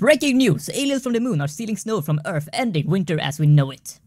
Breaking news! Aliens from the moon are stealing snow from Earth, ending winter as we know it.